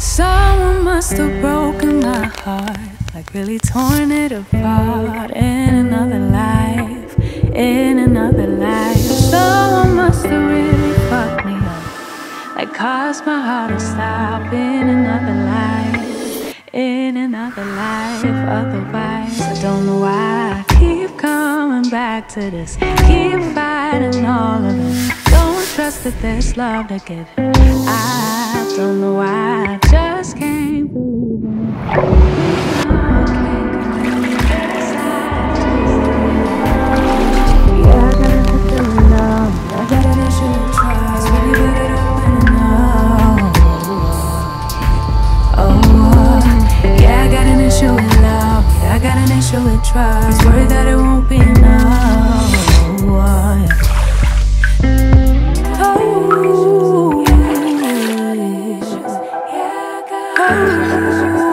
Someone must have broken my heart, like really torn it apart in another life, in another life. Someone must have really fucked me up, like caused my heart to stop in another life, in another life. Otherwise, I don't know why I keep coming back to this, keep fighting all of this. Don't trust that there's love to give. I don't know issue with love. I got an issue with trust. Worried that it won't be enough. Jesus.